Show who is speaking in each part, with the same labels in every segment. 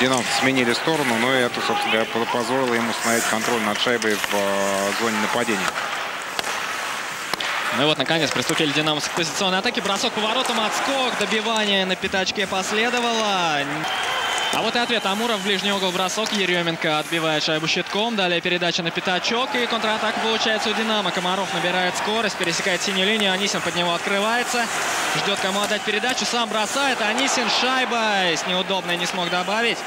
Speaker 1: динамовцы сменили сторону, но это, собственно позволило ему установить контроль над шайбой в э, зоне нападения.
Speaker 2: Ну и вот, наконец, приступили Динамо к позиционной атаке. Бросок по воротам, отскок, добивание на пятачке последовало. А вот и ответ. Амуров в ближний угол бросок. Еременко отбивает шайбу щитком. Далее передача на пятачок. И контратака получается у Динамо. Комаров набирает скорость, пересекает синюю линию. Анисин под него открывается. Ждет кому отдать передачу. Сам бросает. Анисин шайба. С неудобной не смог добавить.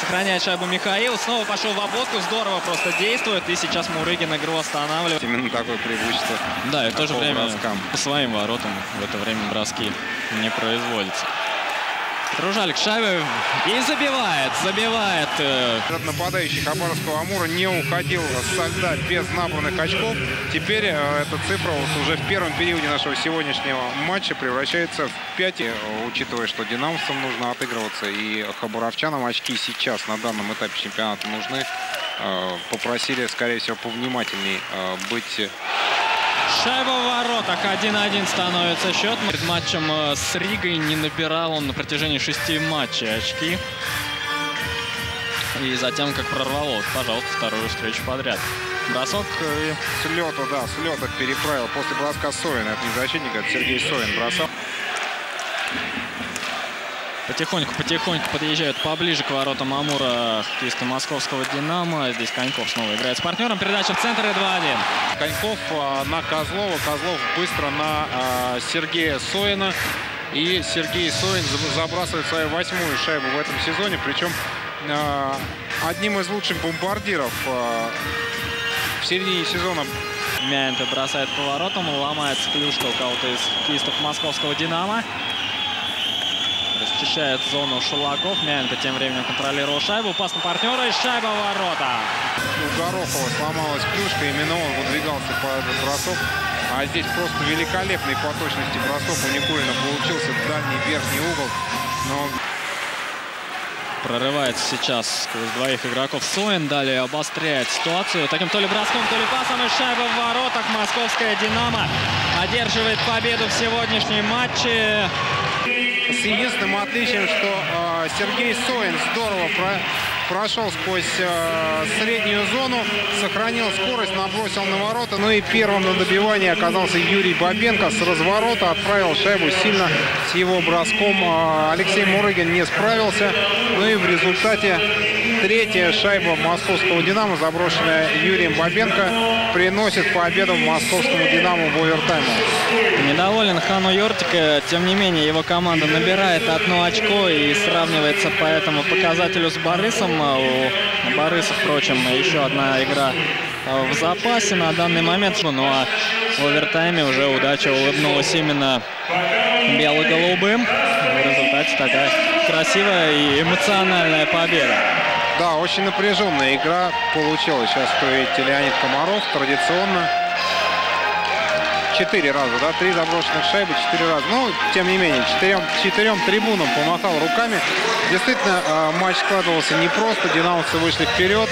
Speaker 2: Сохраняет шайбу Михаил. Снова пошел в обводку. Здорово просто действует. И сейчас Мурыгин игру останавливает.
Speaker 1: Именно такое преимущество.
Speaker 2: Да, и в то же время
Speaker 1: броскам.
Speaker 2: по своим воротам в это время броски не производятся. Дружалик шайбы и забивает, забивает. э,
Speaker 1: Этот нападающий Хабаровского Амура не уходил со льда без набранных очков. Теперь э, эта цифра уже в первом периоде нашего сегодняшнего матча превращается в 5, э, учитывая, что динамовцам нужно отыгрываться. И хабаровчанам очки сейчас на данном этапе чемпионата нужны. Попросили, скорее всего, повнимательней быть
Speaker 2: Шайба в воротах. 1-1 становится счет. Перед матчем э, с Ригой не набирал он на протяжении шести матчей очки. И затем, как прорвало, пожалуйста, вторую встречу подряд. Бросок э,
Speaker 1: с лета, да, с лета переправил после броска Соина. Это не защитник, это Сергей Соин бросал.
Speaker 2: Потихоньку, потихоньку подъезжают поближе к воротам Амура хоккеисты московского «Динамо». Здесь Коньков снова играет с партнером. Передача в центр и 2-1.
Speaker 1: Коньков а, на Козлова. Козлов быстро на а, Сергея Соина. И Сергей Соин за- забрасывает свою восьмую шайбу в этом сезоне. Причем а, одним из лучших бомбардиров в середине сезона
Speaker 2: Мянта бросает по воротам. Ломается клюшка у кого-то из хоккеистов московского «Динамо». Расчищает зону Шелаков. Мянта тем временем контролировал шайбу. Пас на партнера и шайба в ворота.
Speaker 1: у Горохова сломалась клюшка. Именно он выдвигался по этот бросок. А здесь просто великолепный по точности бросок у Никулина получился. Дальний верхний угол. Но
Speaker 2: Прорывается сейчас сквозь двоих игроков Соин. Далее обостряет ситуацию. Таким то ли броском, то ли пасом. И шайба в воротах. Московская «Динамо» одерживает победу в сегодняшнем матче.
Speaker 1: Единственным отличием, что э, Сергей Соин здорово про- прошел сквозь э, среднюю зону, сохранил скорость, набросил на ворота. Ну и первым на добивании оказался Юрий Бабенко с разворота, отправил шайбу сильно с его броском. Э, Алексей Мурыгин не справился. Ну и в результате третья шайба московского «Динамо», заброшенная Юрием Бабенко, приносит победу московскому «Динамо» в овертайме.
Speaker 2: Недоволен Хану Йортика. Тем не менее, его команда набирает одно очко и сравнивается по этому показателю с Борисом. А У Бориса, впрочем, еще одна игра а, в запасе на данный момент. Ну а в овертайме уже удача улыбнулась именно бело-голубым. В результате такая красивая и эмоциональная победа.
Speaker 1: Да, очень напряженная игра получилась. Сейчас стоит Леонид Комаров традиционно. Четыре раза, да, три заброшенных шайбы, четыре раза. Ну, тем не менее, четырем, четырем трибунам помахал руками. Действительно, э, матч складывался непросто. Динамовцы вышли вперед.